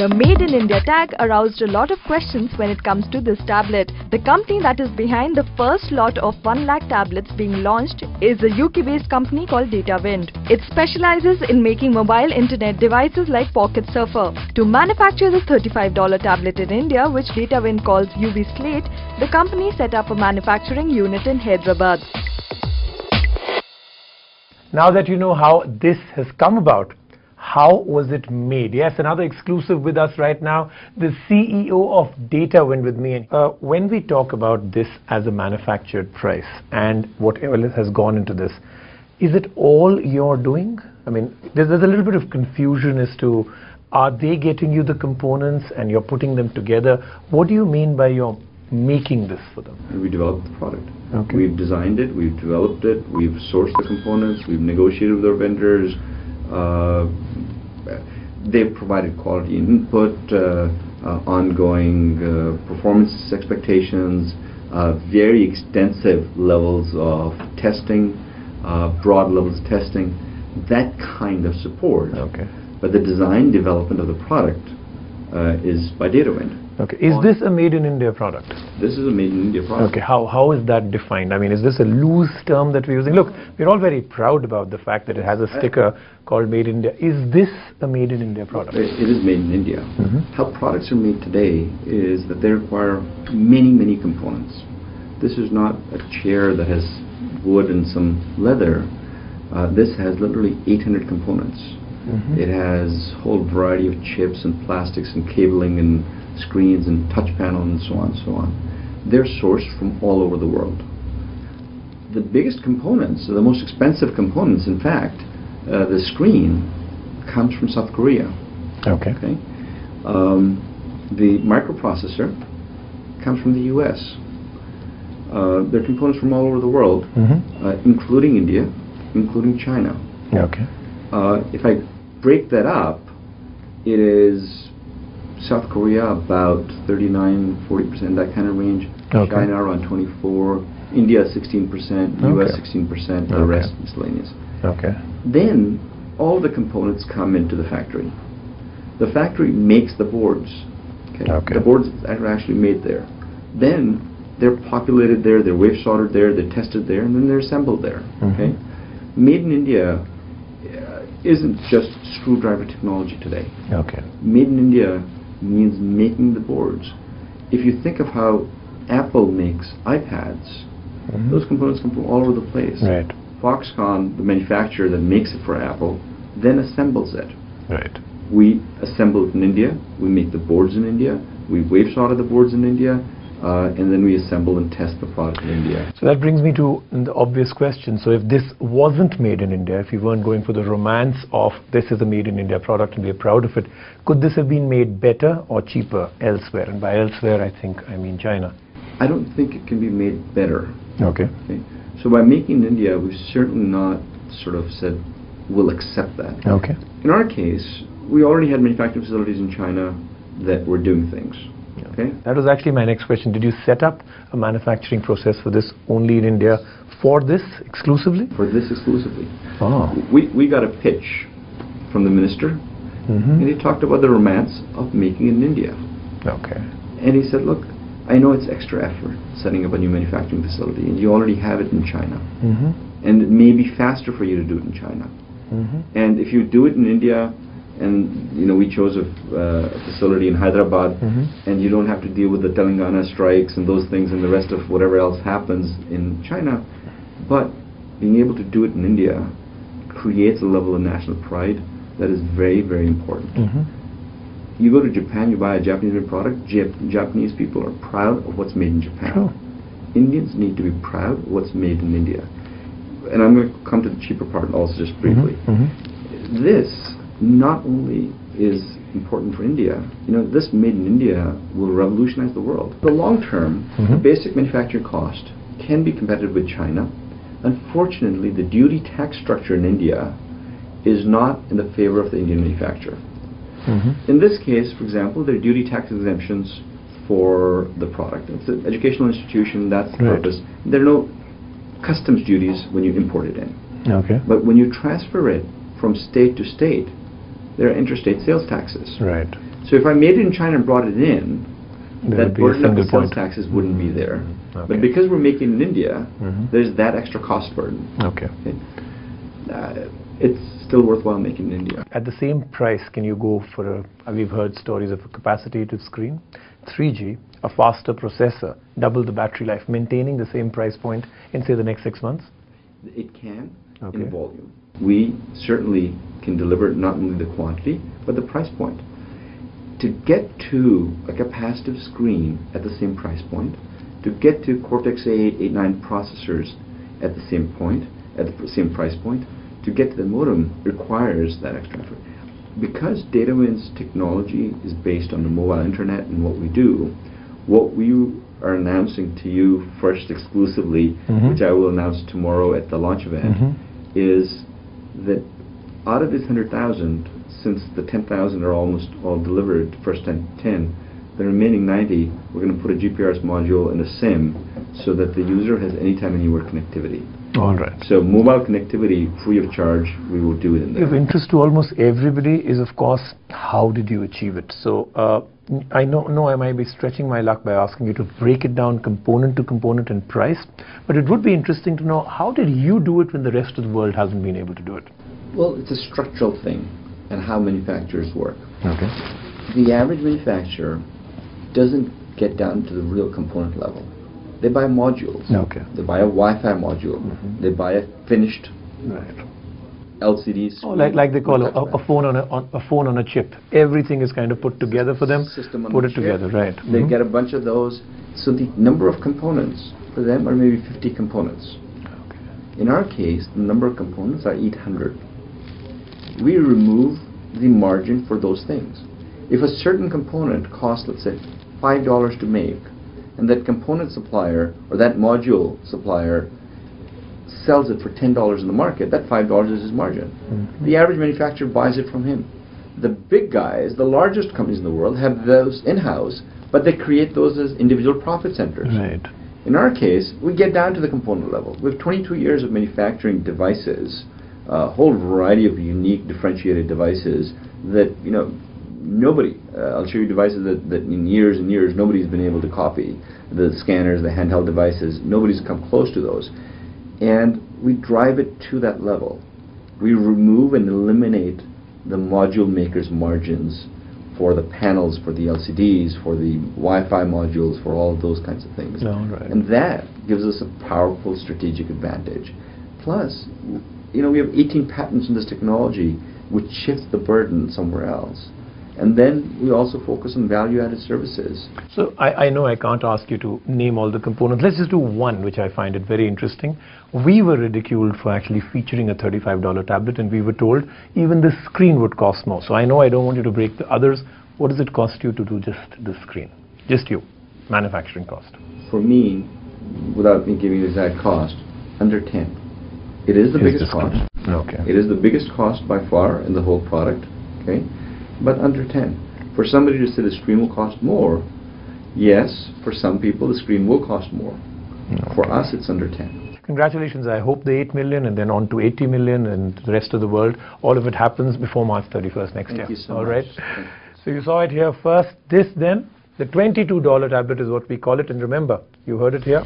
The Made in India tag aroused a lot of questions when it comes to this tablet. The company that is behind the first lot of 1 lakh tablets being launched is a UK-based company called Datawind. It specializes in making mobile internet devices like Pocket Surfer. To manufacture the $35 tablet in India, which Datawind calls UbiSlate, the company set up a manufacturing unit in Hyderabad. Now that you know how this has come about, how was it made? Yes, another exclusive with us right now, the CEO of Datawind with me. Uh, when we talk about this as a manufactured price and whatever has gone into this, is it all you're doing? I mean, there's, there's a little bit of confusion as to are they getting you the components and you're putting them together? What do you mean by you're making this for them? We developed the product. Okay. We've designed it, we've developed it, we've sourced the components, we've negotiated with our vendors. Uh, they've provided quality input, uh, uh, ongoing uh, performance expectations, uh, very extensive levels of testing, uh, broad levels of testing, that kind of support. Okay. But the design development of the product is by Datawind. Okay. Is this a made in India product? This is a made in India product. Okay. How, how is that defined? I mean, is this a loose term that we're using? Look, we're all very proud about the fact that it has a sticker called Made in India. Is this a made in India product? It, it is made in India. Mm -hmm. How products are made today is that they require many, many components. This is not a chair that has wood and some leather. Uh, this has literally 800 components. Mm -hmm. It has a whole variety of chips and plastics and cabling and screens and touch panels and so on and so on. They're sourced from all over the world. The biggest components, the most expensive components, in fact, uh, the screen comes from South Korea. Okay. okay? Um, the microprocessor comes from the U.S. Uh, there are components from all over the world, mm -hmm. uh, including India, including China. Okay. Uh, if I break that up, it is South Korea about 39, 40%, that kind of range. Okay. China around 24. India 16%, US 16%, the okay. rest miscellaneous. Okay. Then all the components come into the factory. The factory makes the boards. Okay. okay. The boards are actually made there. Then they're populated there, they're wave soldered there, they're tested there, and then they're assembled there. Mm -hmm. Okay. Made in India uh, isn't just screwdriver technology today. Okay. Made in India means making the boards. If you think of how Apple makes iPads, mm -hmm. those components come from all over the place. Right. Foxconn, the manufacturer that makes it for Apple, then assembles it. Right. We assemble it in India. We make the boards in India. We wave solder the boards in India. Uh, and then we assemble and test the product in India. So that brings me to the obvious question. So if this wasn't made in India, if you weren't going for the romance of this is a made in India product and we're proud of it, could this have been made better or cheaper elsewhere? And by elsewhere, I think I mean China. I don't think it can be made better. Okay. okay? So by making in India, we've certainly not sort of said we'll accept that. Okay. In our case, we already had manufacturing facilities in China that were doing things. Okay. That was actually my next question. Did you set up a manufacturing process for this only in India for this exclusively? For this exclusively. Oh. We, we got a pitch from the minister, mm -hmm. and he talked about the romance of making in India. Okay. And he said, look, I know it's extra effort setting up a new manufacturing facility, and you already have it in China. Mm -hmm. And it may be faster for you to do it in China. Mm -hmm. And if you do it in India, and you know we chose a, uh, a facility in Hyderabad, mm -hmm. and you don't have to deal with the Telangana strikes and those things and the rest of whatever else happens in China. But being able to do it in India creates a level of national pride that is very very important. Mm -hmm. You go to Japan, you buy a Japanese product. Jap Japanese people are proud of what's made in Japan. Sure. Indians need to be proud of what's made in India. And I'm going to come to the cheaper part also just briefly. Mm -hmm. This not only is important for India, you know, this made in India will revolutionize the world. The long term, mm -hmm. the basic manufacturing cost can be competitive with China. Unfortunately, the duty tax structure in India is not in the favor of the Indian manufacturer. Mm -hmm. In this case, for example, there are duty tax exemptions for the product. It's an educational institution, that's the right. purpose. There are no customs duties when you import it in. Okay. But when you transfer it from state to state, there are interstate sales taxes. Right. So if I made it in China and brought it in, There that would burden of the sales point. taxes wouldn't be there. Mhm. But because we're making it in India, Mhm. there's that extra cost burden. Okay. Okay? Uh, it's still worthwhile making in India. At the same price, can you go for a, we've heard stories of a capacitive screen, 3G, a faster processor, double the battery life, maintaining the same price point in, say, the next six months? It can Okay. in volume. We certainly can deliver not only the quantity, but the price point. To get to a capacitive screen at the same price point, to get to Cortex-A 89 processors at the same point, at the same price point, to get to the modem requires that extra effort. Because Datawind's technology is based on the mobile internet and what we do, what we are announcing to you first exclusively, Mhm. which I will announce tomorrow at the launch event, Mhm. Is that out of this 100,000, since the 10,000 are almost all delivered, first 10, 10 the remaining 90, we're going to put a GPRS module and a SIM so that the user has anytime, anywhere connectivity. All right. So mobile connectivity, free of charge, we will do it in there. Of interest to almost everybody is, of course, how did you achieve it? So uh, I know, know I might be stretching my luck by asking you to break it down component to component and price, but it would be interesting to know how did you do it when the rest of the world hasn't been able to do it? Well, it's a structural thing and how manufacturers work. Okay. The average manufacturer doesn't get down to the real component level. They buy modules. Okay. They buy a Wi-Fi module. Mhm. They buy a finished Right. LCD Oh, like, like they call a, a, phone on a, on a phone on a chip. Everything is kind of put together for them. System put it chip. together, right? They Mhm. get a bunch of those. So the number of components for them are maybe 50 components. Okay. In our case, the number of components are 800. We remove the margin for those things. If a certain component costs, let's say, $5 to make, and that component supplier or that module supplier sells it for $10 in the market, that $5 is his margin. Mhm. The average manufacturer buys it from him. The big guys, the largest companies in the world, have those in-house, but they create those as individual profit centers. Right. In our case, we get down to the component level. We have 22 years of manufacturing devices, a whole variety of unique differentiated devices that, you know, nobody, uh, I'll show you devices that, that in years and years nobody's been able to copy. The scanners, the handheld devices, nobody's come close to those. And we drive it to that level. We remove and eliminate the module maker's margins for the panels, for the LCDs, for the Wi-Fi modules, for all of those kinds of things. All right. And that gives us a powerful strategic advantage. Plus, you know, we have 18 patents in this technology, which shifts the burden somewhere else. And then we also focus on value-added services. So I, I know I can't ask you to name all the components. Let's just do one, which I find it very interesting. We were ridiculed for actually featuring a $35 tablet, and we were told even the screen would cost more. So I know I don't want you to break the others. What does it cost you to do just the screen? Just you, manufacturing cost. For me, without me giving you the exact cost, under 10. It is the Is biggest the cost. Okay. It is the biggest cost by far in the whole product, okay? But under 10. For somebody to say the screen will cost more, yes, for some people the screen will cost more. For us, it's under 10. Congratulations. I hope the 8 million and then on to 80 million and the rest of the world, all of it happens before March 31st next Thank year. you so All much. right. Thank you. So you saw it here first. This then, the $22 tablet is what we call it. And remember, you heard it here.